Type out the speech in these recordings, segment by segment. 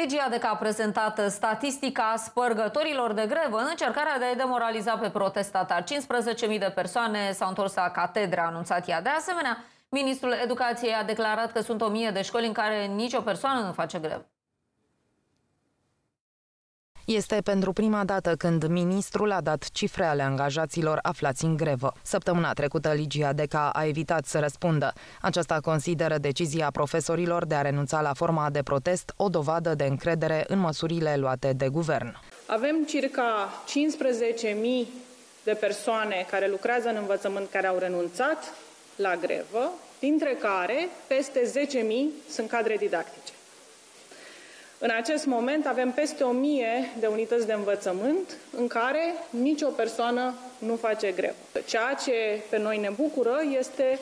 Ligia Deca a prezentat statistica spărgătorilor de grevă în încercarea de a demoraliza pe protestatari. 15.000 de persoane s-au întors la catedra, a anunțat ea. De asemenea, ministrul educației a declarat că sunt 1000 de școli în care nicio persoană nu face grevă. Este pentru prima dată când ministrul a dat cifre ale angajaților aflați în grevă. Săptămâna trecută, Ligia Deca a evitat să răspundă. Aceasta consideră decizia profesorilor de a renunța la forma de protest o dovadă de încredere în măsurile luate de guvern. Avem circa 15.000 de persoane care lucrează în învățământ care au renunțat la grevă, dintre care peste 10.000 sunt cadre didactice. În acest moment avem peste 1000 de unități de învățământ în care nicio persoană nu face grevă. Ceea ce pe noi ne bucură este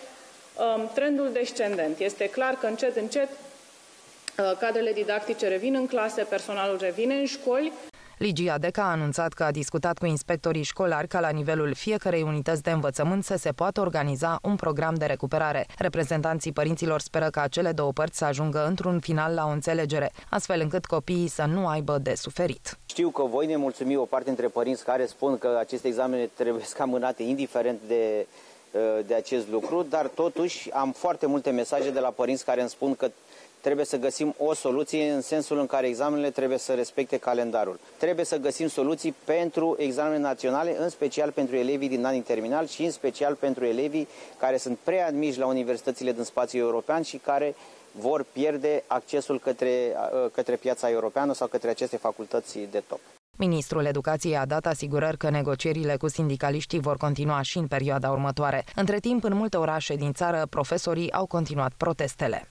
um, trendul descendent. Este clar că încet, încet uh, cadrele didactice revin în clase, personalul revine în școli. Ligia Deca a anunțat că a discutat cu inspectorii școlari ca la nivelul fiecărei unități de învățământ să se poată organiza un program de recuperare. Reprezentanții părinților speră ca cele două părți să ajungă într-un final la o înțelegere, astfel încât copiii să nu aibă de suferit. Știu că voi ne mulțumi o parte dintre părinți care spun că aceste examene trebuie amânate indiferent de de acest lucru, dar totuși am foarte multe mesaje de la părinți care îmi spun că trebuie să găsim o soluție în sensul în care examenele trebuie să respecte calendarul. Trebuie să găsim soluții pentru examenele naționale, în special pentru elevii din anii terminal și în special pentru elevii care sunt preadmiși la universitățile din spațiul european și care vor pierde accesul către, către piața europeană sau către aceste facultăți de top. Ministrul Educației a dat asigurări că negocierile cu sindicaliștii vor continua și în perioada următoare. Între timp, în multe orașe din țară, profesorii au continuat protestele.